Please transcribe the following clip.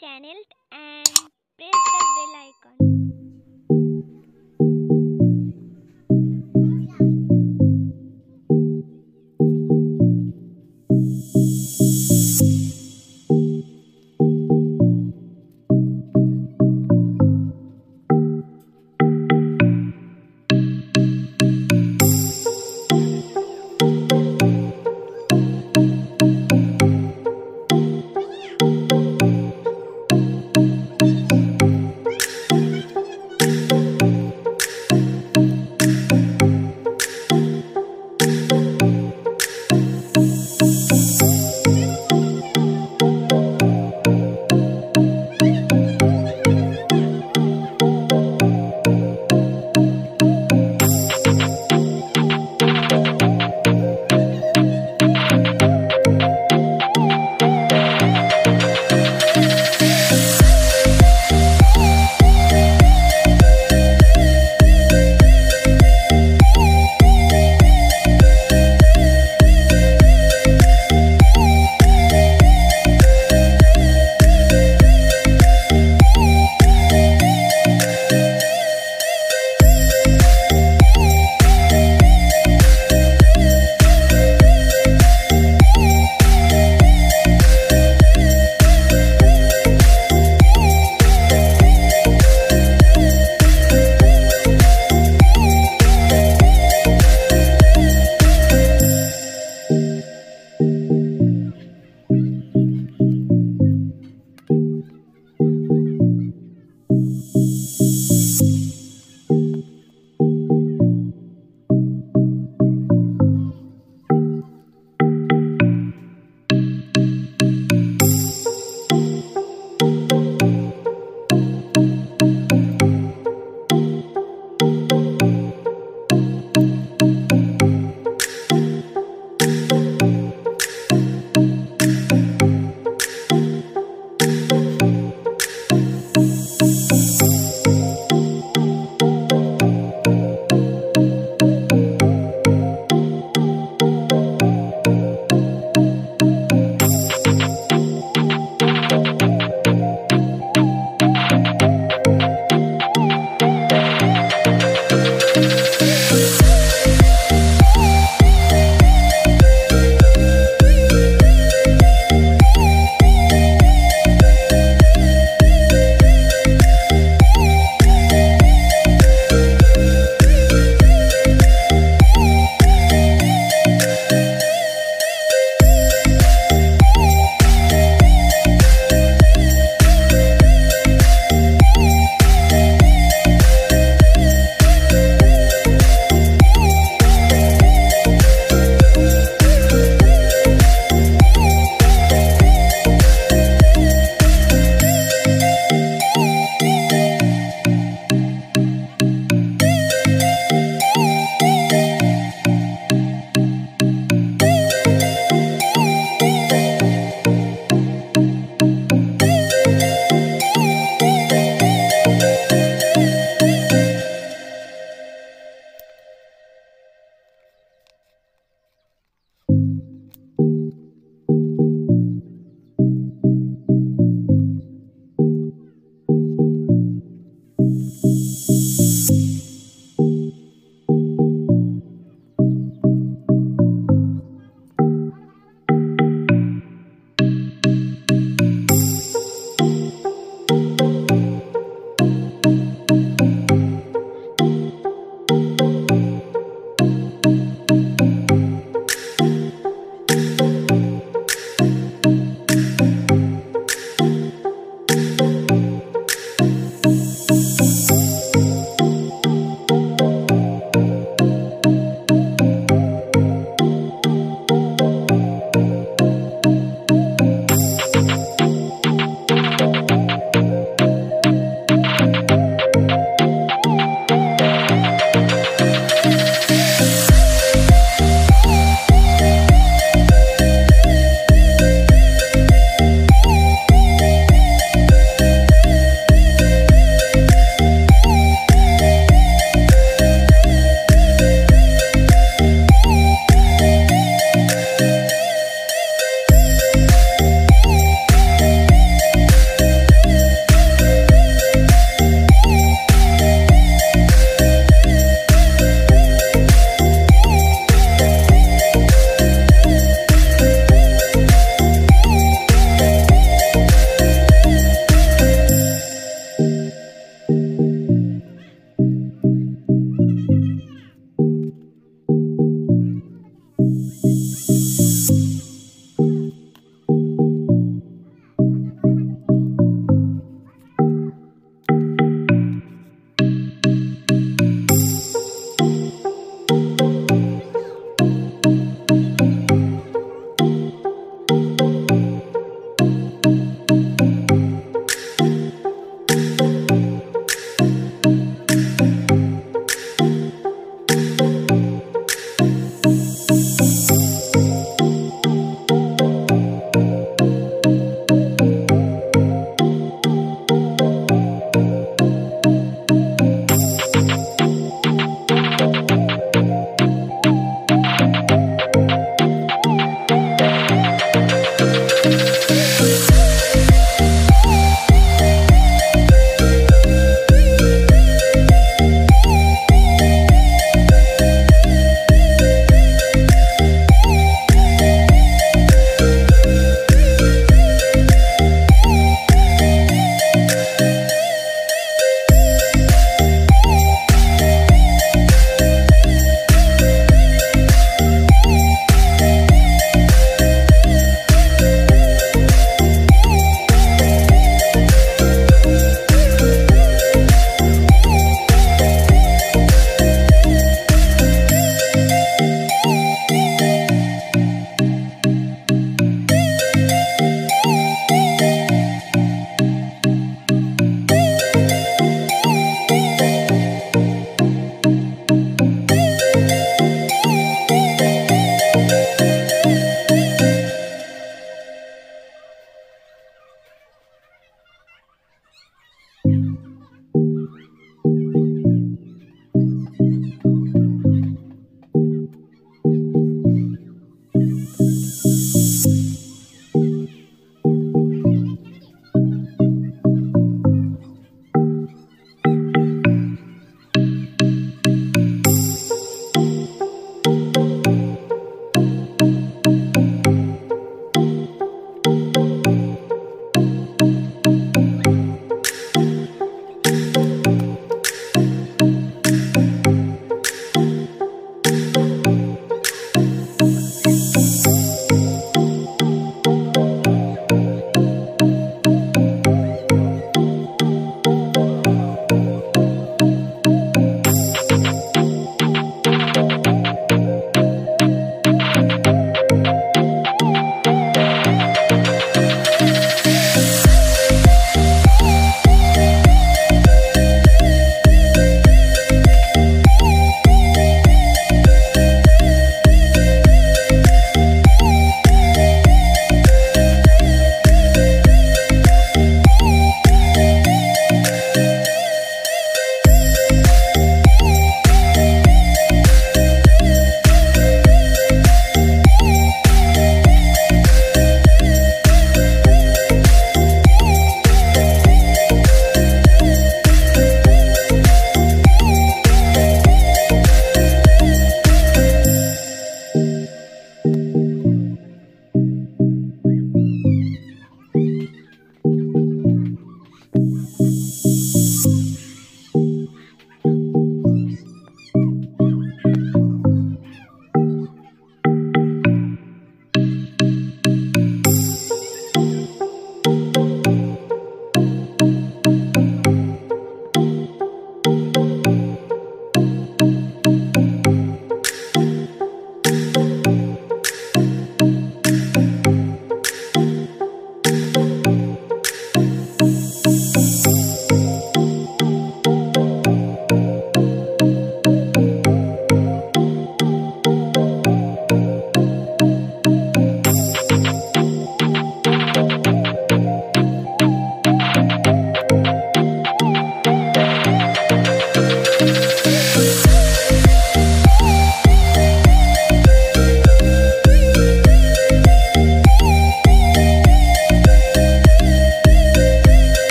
channel and press the bell icon.